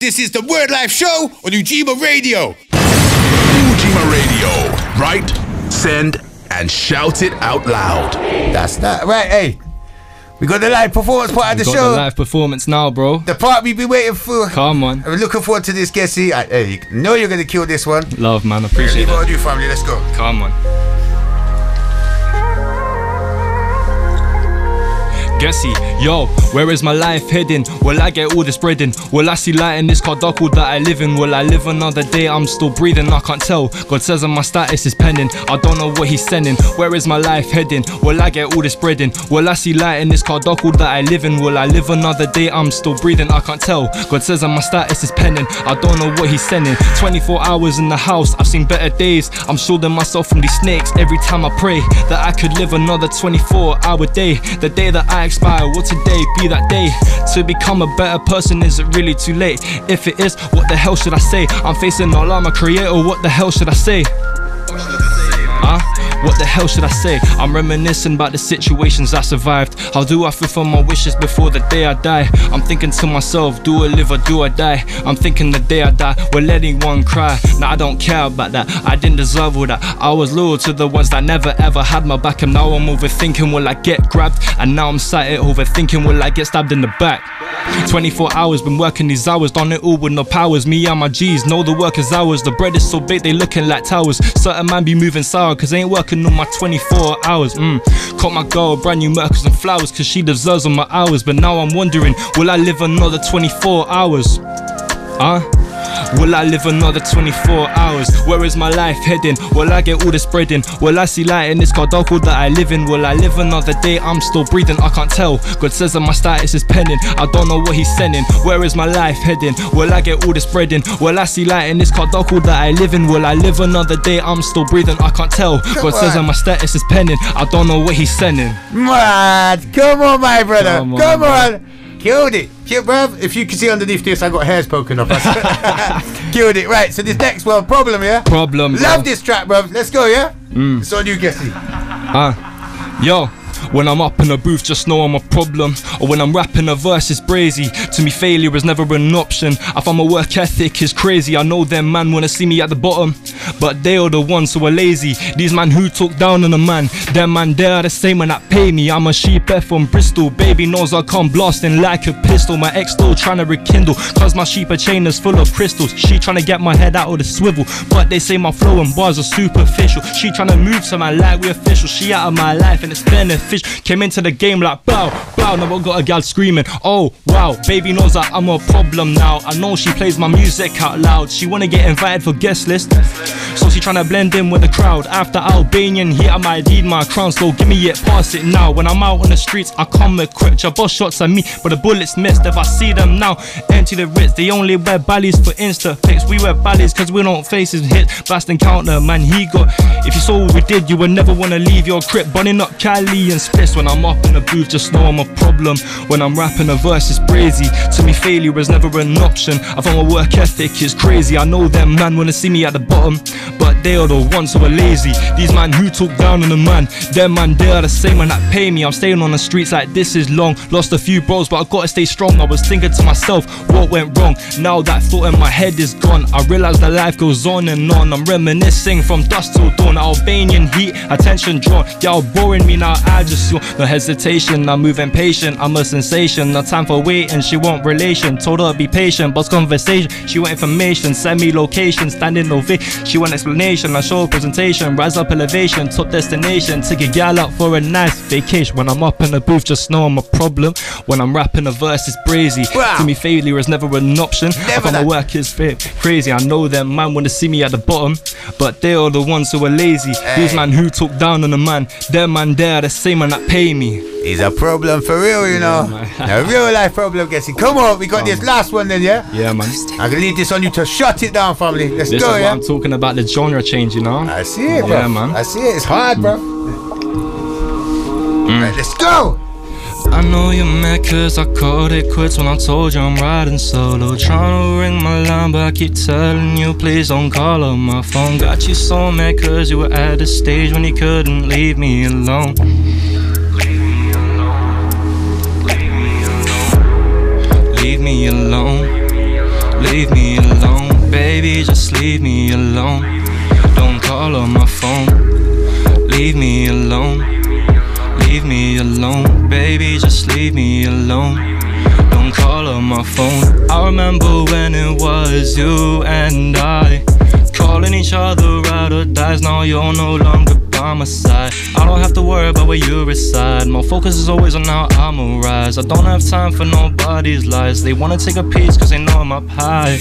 This is the Wordlife Show on Ujima Radio. Ujima Radio. Write, send, and shout it out loud. That's that. Right, hey. We got the live performance part of the got show. the live performance now, bro. The part we've been waiting for. Come on. I'm looking forward to this, Gessi. I, hey, you know you're going to kill this one. Love, man. Appreciate Leave it. it on you, family. Let's go. Come on. Gessi, yo, where is my life heading? Will I get all this breading? Will I see light in this carduckle that I live in? Will I live another day? I'm still breathing, I can't tell. God says that my status is pending. I don't know what he's sending. Where is my life heading? Will I get all this breading? Will I see light in this carduckle that I live in? Will I live another day? I'm still breathing, I can't tell. God says that my status is pending. I don't know what he's sending. 24 hours in the house, I've seen better days. I'm shielding myself from these snakes every time I pray that I could live another 24 hour day. The day that I expire, will today be that day? To become a better person, is it really too late? If it is, what the hell should I say? I'm facing Allah, my creator, what the hell should I say? Huh? What the hell should I say? I'm reminiscing about the situations I survived. How do I fulfill my wishes before the day I die? I'm thinking to myself, do I live or do I die? I'm thinking the day I die, will anyone cry? Now I don't care about that, I didn't deserve all that. I was loyal to the ones that never ever had my back, and now I'm overthinking, will I get grabbed? And now I'm sat here overthinking, will I get stabbed in the back? 24 hours, been working these hours, done it all with no powers. Me and my G's know the work is ours. The bread is so big, they looking like towers. Certain man be moving sour, cause they ain't working on my 24 hours. Mm. Caught my girl brand new Mercos and flowers, cause she deserves all my hours. But now I'm wondering, will I live another 24 hours? Huh? Will I live another 24 hours? Where is my life heading? Will I get all this breading? Will I see light in this carduckle that I live in? Will I live another day? I'm still breathing, I can't tell. God says that my status is pending. I don't know what he's sending. Where is my life heading? Will I get all this breading? Will I see light in this carduckle that I live in? Will I live another day? I'm still breathing, I can't tell. God says that my status is pending. I don't know what he's sending. Mad. Come on, my brother. Come Come on, on. Killed it. Killed, bruv. If you can see underneath this, I got hairs poking off. Killed it. Right, so this next one, problem, yeah? Problem. Love this track, bruv. Let's go, yeah? Mm. It's on you, Gessi. Uh, yo. When I'm up in the booth, just know I'm a problem. Or when I'm rapping a verse, it's brazy. To me, failure is never an option. If I find my work ethic is crazy. I know them man wanna see me at the bottom, but they are the ones who are lazy. These man who talk down on a man, them man they are the same when that pay me. I'm a sheep from Bristol, baby knows I come blasting like a pistol. My ex still trying to rekindle, cause my sheep chain is full of crystals. She trying to get my head out of the swivel, but they say my flow and bars are superficial. She trying to move to my life, we official. She out of my life and it's beneficial. Came into the game like bow, bow. Now I got a gal screaming, oh wow. Baby knows that I'm a problem now. I know she plays my music out loud. She wanna get invited for guest list, so she tryna blend in with the crowd. After Albanian heat, I might need my crown. So give me it, pass it now. When I'm out on the streets, I come equipped. Your boss shots at me, but the bullets missed. If I see them now, empty the Ritz. They only wear ballies for Insta pics. We wear ballies cause we don't face his hits. Blast and counter, man, he got. If you saw what we did, you would never wanna leave your crib. Bunning up Cali and Spiss. When I'm up in the booth, just know I'm a problem. When I'm rapping a verse, it's brazy. To me, failure is never an option. I found my work ethic is crazy. I know them man wanna see me at the bottom, but they are the ones who are lazy. These man who talk down on the man, them man they are the same man that pay me. I'm staying on the streets like this is long. Lost a few bros, but I gotta stay strong. I was thinking to myself, what went wrong? Now that thought in my head is gone. I realize that life goes on and on. I'm reminiscing from dusk till dawn. Albanian heat, attention drawn. Y'all boring me now. I just no hesitation. I'm moving patient. I'm a sensation. No time for waiting. She want relation. Told her to be patient. Boss conversation. She want information. Send me location. Standing ovation. She want explanation. I show presentation. Rise up elevation. Top destination. Take a gal out for a nice vacation. When I'm up in the booth, just know I'm a problem. When I'm rapping a verse, it's brazy. Wow. To me, failure is never an option. I Never find my work is crazy. I know them man wanna see me at the bottom, but they are the ones who are lazy. These man who talk down on the man, them man they are the same man that pay me. He's a problem for real, you know. a real life problem, Gessi. Come on, we got this last one then, yeah? Yeah, man. I can leave this on you to shut it down, family. Let's This go, is what yeah? I'm talking about the genre change, you know. I see it, bro. Yeah, man. I see it. It's hard, bro. Mm. Right, let's go. I know you're mad cause I called it quits when I told you I'm riding solo. Trying to ring my line, but I keep telling you, please don't call on my phone. Got you so mad cause you were at the stage when you couldn't leave me alone. Leave me alone. leave me alone. Baby, just leave me alone. Don't call on my phone. Leave me alone. Leave me alone. Baby, just leave me alone. Don't call on my phone. I remember when it was you and I calling each other out of dies. Now you're no longer by my side. I don't have to worry about where you reside. My focus is always on how I'ma rise. I don't have time for nobody's lies. They wanna take a piece cause they know I'm up high.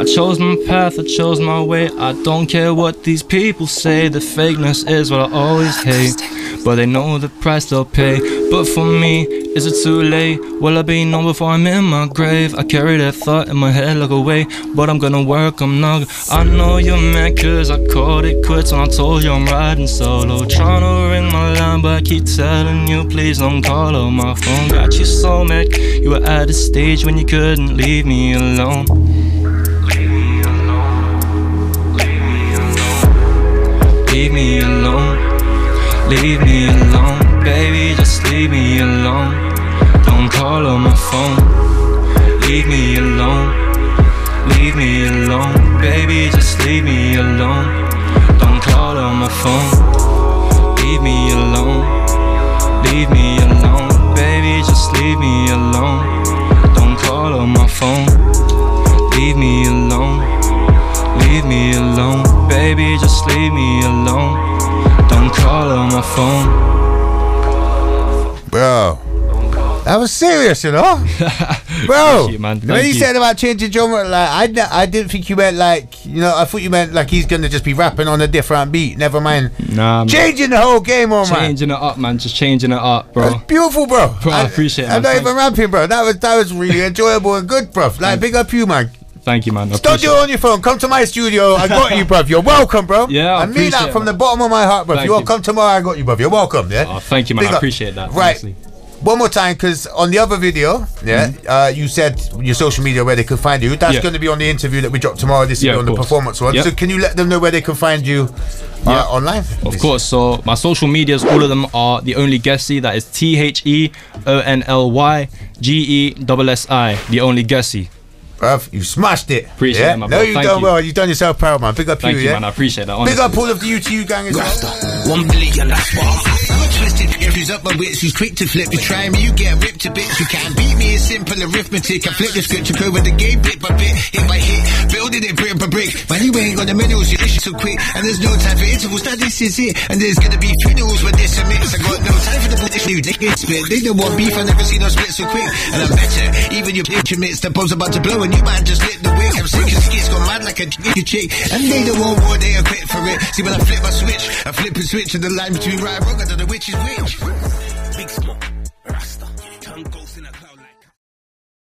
I chose my path, I chose my way. I don't care what these people say. The fakeness is what I always hate. But they know the price they'll pay. But for me, is it too late? Will I be known before I'm in my grave? I carry that thought in my head like a weight. But I'm gonna work, I'm not. I know you're mad cause I called it quits when I told you I'm riding solo. Tryna ring my line, but I keep telling you, please don't call on my phone. Got you so mad, you were at a stage when you couldn't leave me alone. Leave me alone. Leave me alone. Leave me alone. Leave me alone, baby, just leave me alone. Don't call on my phone. Leave me alone. Leave me alone, baby, just leave me alone. Don't call on my phone. Leave me alone. Leave me alone, baby, just leave me alone. Don't call on my phone. Leave me alone. Leave me alone, baby, just leave me alone. Don't call on my phone. That was serious, you know, bro. You, man. When you you. said about changing genre, like I, d- I didn't think you meant like you know. I thought you meant like he's gonna just be rapping on a different beat. Never mind, Nah, man. changing the whole game, on man. Changing it up, man. Just changing it up, bro. That's beautiful, bro. Bro, I appreciate it, I'm man. not even rapping, bro. That was that was really enjoyable and good, bro. Like Thank- big up you, man. Thank you, man. I Don't appreciate do it on your phone. Come to my studio. I got you, bruv. You're welcome, bro. Yeah, I I mean that appreciate from it, the bottom of my heart, bruv. Thank You want to come tomorrow? I got you, bruv. You're welcome. Yeah. Oh, thank you, man. Big I up. appreciate that. Right. honestly. One more time, because on the other video, yeah, uh, you said your social media where they could find you. That's Mm-hmm. Yeah. going to be on the interview that we drop tomorrow. This Yeah, will be of on the course. performance one. Yep. So can you let them know where they can find you uh, Yeah. online? Of course. So my social medias, all of them are the only Gessi. That is T H E O N L Y G E S S I. The only Gessi. Bruv, you smashed it. Appreciate yeah? it, my No, you've Thank done you. well. You've done yourself proud, man. Big up Thank you, you, yeah? man. I appreciate that. Big up all of the UTU gang as well. One billion, that's what Twisted theories up my wits, who's quick to flip. You try me, you get ripped to bits. You can't beat me, it's simple arithmetic. I flip the script, you go with the game bit by bit, hit by hit. Building it brick by brick. Man, you ain't got the minerals, you dish so quick. And there's no time for intervals, now this is it. And there's gonna be funerals when this submits. I got no time for the bullshit new niggas spit. They don't want beef, I never seen no split so quick. And I'm better, even your bitch admits the bomb's about to blow, and you man just lit the wick. I'm sick as skits, gone mad like a nigga chick. And they don't want war, they are quit for it. See when I flip my switch, I flip and switch, and the line between right and wrong, I don't know which is which. Big smoke.